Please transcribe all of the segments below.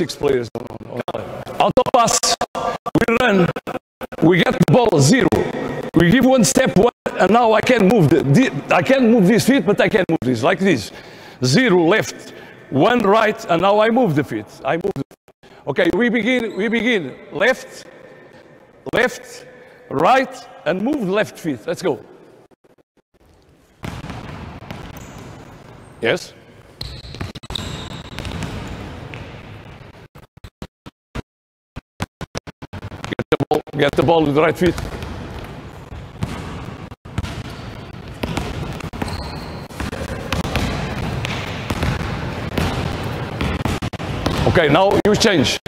six players. Auto pass. We run. We get the ball zero. We give one step one, and now I can move the, the I can move this feet, but I can move this like this. Zero left, one right, and now I move the feet. I move. The, okay, we begin. We begin left, left, right, and move left feet. Let's go. Yes. Get the ball, get the ball with the right feet. Okay, now you change.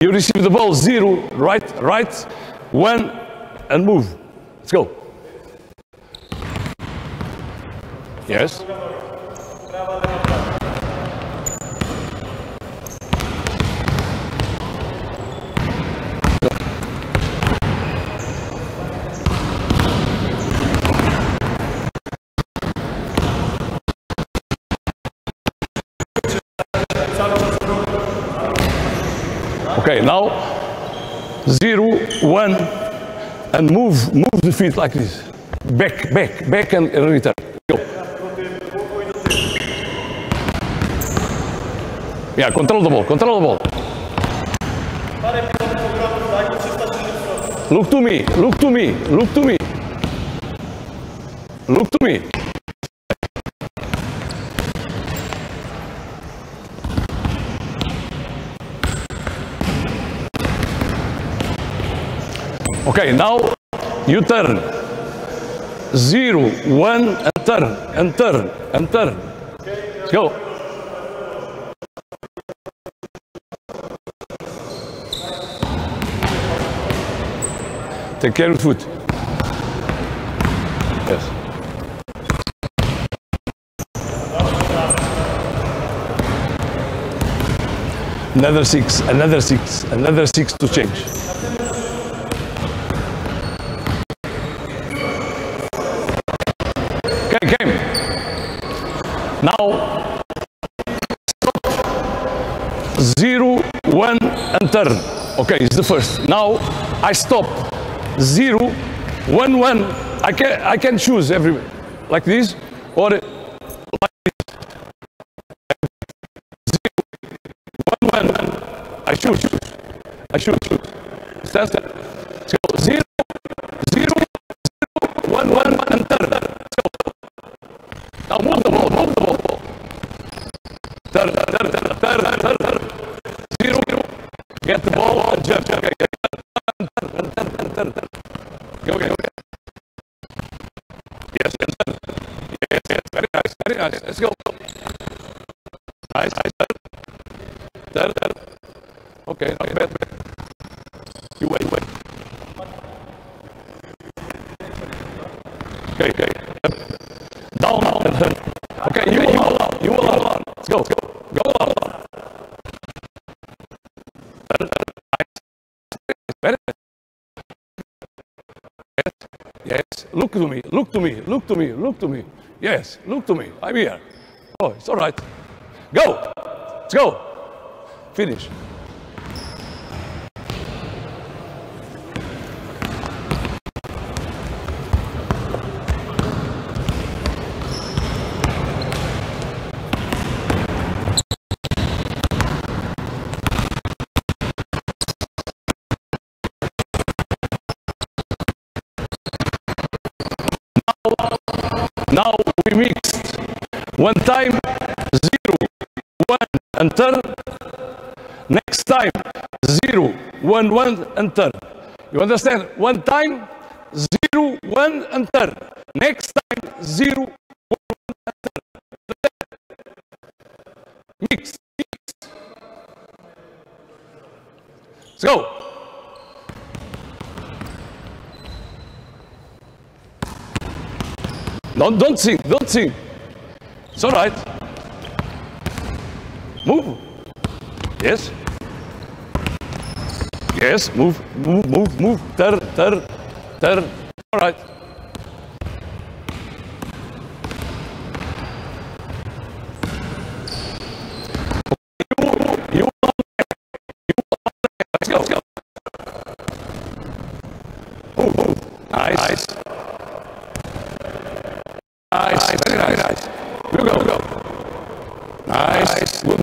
You receive the ball zero, right, right, one, and move. Let's go. Yes. Okay, now zero, one, and move, move the feet like this. Back, back, back, and return. Go. Yeah, control the ball, control the ball. Look to me, look to me, look to me. Look to me. Okay, now you turn. Zero, one, and turn, and turn, and turn. Let's go. Take care of foot. Yes. Another six, another six, another six to change. Game. Now, stop. Zero, one, and turn. Okay, it's the first. Now, I stop. Zero, one, one. I can I can choose every like this or like this. Zero, one, one. I choose. I choose. Stand, stand. So zero, Turn, turn, turn, turn, turn, turn. Zero. Get the ball turn, turn, turn. Go, okay, okay. Yes, yes, turn. Yes, yes. Very nice, very nice. Let's go. Nice, nice. Turn, turn, turn. Okay, not bad. bad. You wait, wait. Okay, okay. Look to me. Look to me. Look to me. Look to me. Yes, look to me. I'm here. Oh, it's all right. Go. Let's go. Finish. Now we mixed. One time, zero, one, turn. Next time, zero, one, one, turn. You understand? One time, zero, one, turn. Next time, zero, one, one, turn. Mix, mix. Let's go. Don't, don't sing, don't sing. It's all right. Move. Yes. Yes, move, move, move, move. Turn, turn, turn. All right. Nice. nice. Nice, very nice. You go. Nice, good